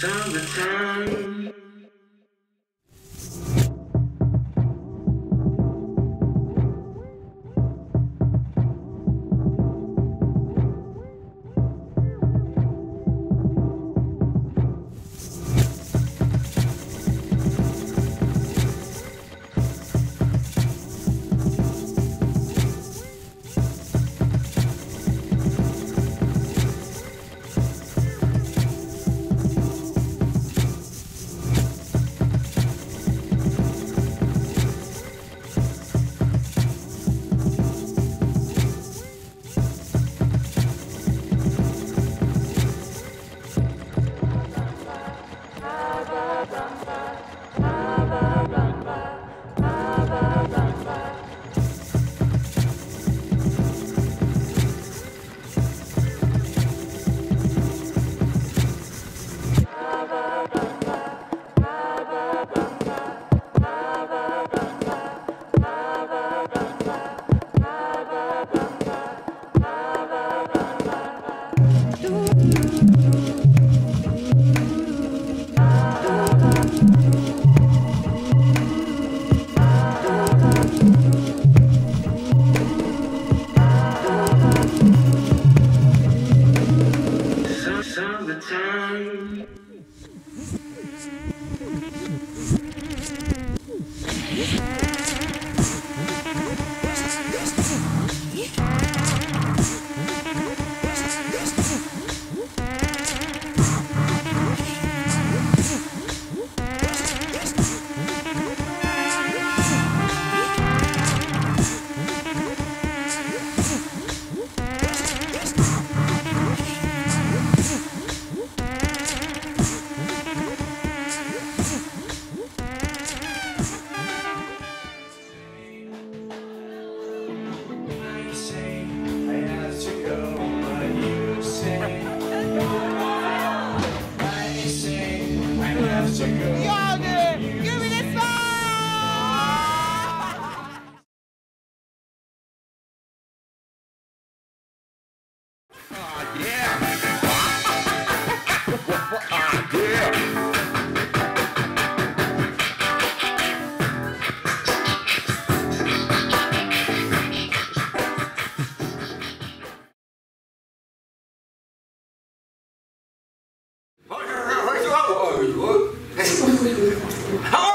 summertime. Some Yogurt! Give me this oh, yeah! How